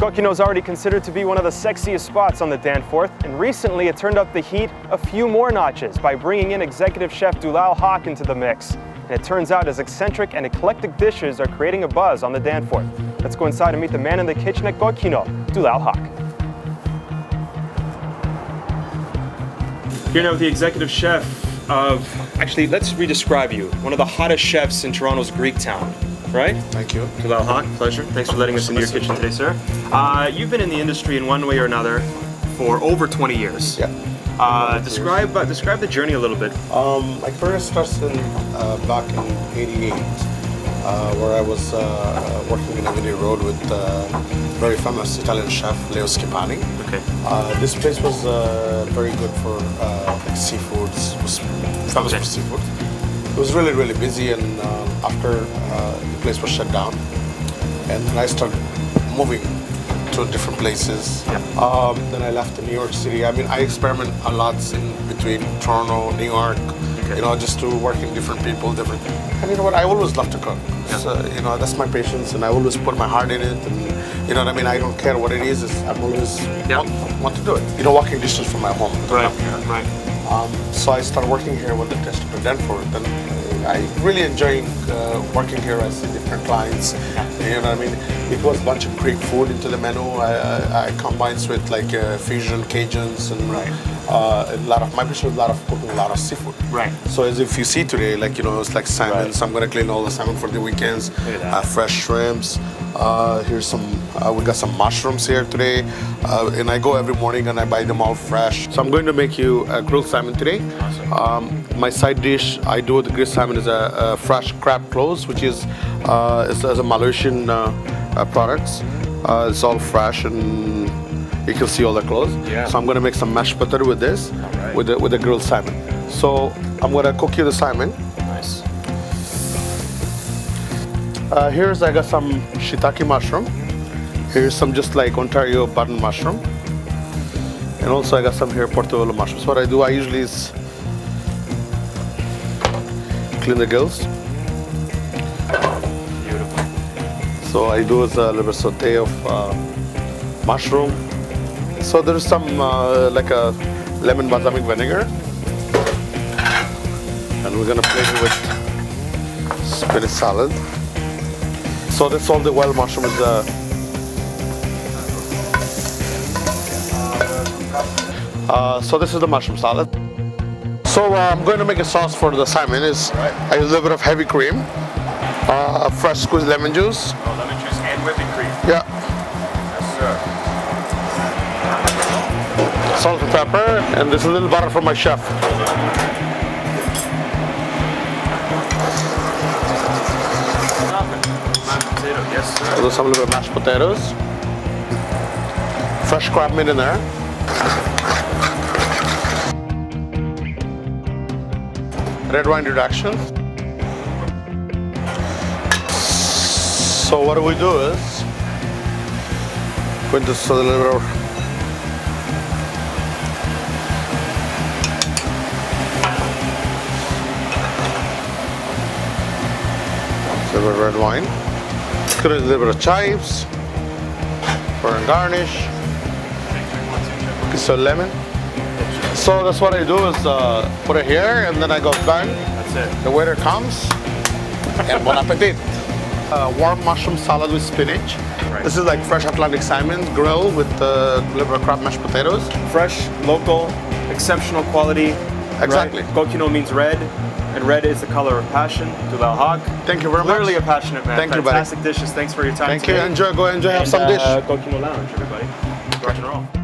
Kokkino is already considered to be one of the sexiest spots on the Danforth, and recently it turned up the heat a few more notches by bringing in executive chef Dulal Haq into the mix. And it turns out his eccentric and eclectic dishes are creating a buzz on the Danforth. Let's go inside and meet the man in the kitchen at Kokkino, Dulal Haq. Here now with the executive chef of, actually let's re-describe you, one of the hottest chefs in Toronto's Greek town right? Thank you. Haq, pleasure. Thanks for letting us into your kitchen today, sir. Uh, you've been in the industry in one way or another for over 20 years. Yeah. Uh, describe uh, describe the journey a little bit. Um, career starts in uh, back in '88, uh, where I was uh, uh working in Avenue Road with uh, very famous Italian chef Leo Schipani. Okay. Uh, this place was very good for like seafoods, was famous okay. for seafood. It was really really busy, and um, after the place was shut down, and I started moving different places. Yeah. Um, then I left to New York City. I mean, I experiment a lot in between Toronto, New York, okay. you know, just to work in different people, different. And you know what? I always love to cook. Yeah. So, you know, that's my patience, and I always put my heart in it. And you know what I mean? I don't care what it is. I'm always yeah. want, want, to do it. You know, walking distance from my home. Right. Right. Um, so I started working here with the Taste of Danforth, and I really enjoy uh, working here. I see different clients. You know what I mean? It was a bunch of Greek food into the menu. I, I, I combines with like uh, fusion Cajuns and right. uh, a lot of my passion is a lot of cooking, a lot of seafood. Right. So as if you see today, like you know, it's like salmon. Right. So I'm gonna clean all the salmon for the weekends. Uh, fresh shrimps. Uh, here's some. Uh, we got some mushrooms here today, uh, and I go every morning and I buy them all fresh. So I'm going to make you a grilled salmon today. Awesome. Um, my side dish I do with the grilled salmon is a, a fresh crab clothes, which is uh, it's, it's a Malaysian uh, uh, products. Uh, it's all fresh and you can see all the clothes. Yeah. So I'm gonna make some mashed potato with this, right. with the with the grilled salmon. So I'm gonna cook you the salmon. Nice. Uh, here's I got some shiitake mushroom. Here's some just like Ontario button mushroom. And also I got some here portobello mushrooms. What I do, I usually is clean the gills. Beautiful. So I do is a little bit saute of uh, mushroom. So there's some uh, like a lemon balsamic vinegar. And we're gonna plate it with spinach salad. So that's all the wild mushroom is uh, uh, so this is the mushroom salad. So uh, I'm going to make a sauce for the salmon. Is right. A little bit of heavy cream, uh, fresh squeezed lemon juice. Oh, lemon juice and whipping cream. Yeah. Yes, sir. Salt and pepper, and this is a little butter from my chef. Yes, sir. I'll do some little bit of mashed potatoes. Fresh crab meat in there. Red wine reduction. So what do we do is, put this a little bit of silver red wine. Cut a little bit of chives for a garnish. Of lemon. So that's what I do is uh, put it here and then I go bang. That's it. The waiter comes and bon appetit. Uh, warm mushroom salad with spinach. Right. This is like fresh Atlantic salmon grilled with uh, liver crab mashed potatoes. Fresh, local, exceptional quality. Exactly. Right? Kokkino means red and red is the color of passion. Dulal Haq. Thank you very Clearly much. a passionate man. Thank Fantastic you, buddy. Fantastic dishes. Thanks for your time Thank today. you. Enjoy. Go enjoy. And, have some uh, dish. Kokkino Lounge, everybody. Rock and roll.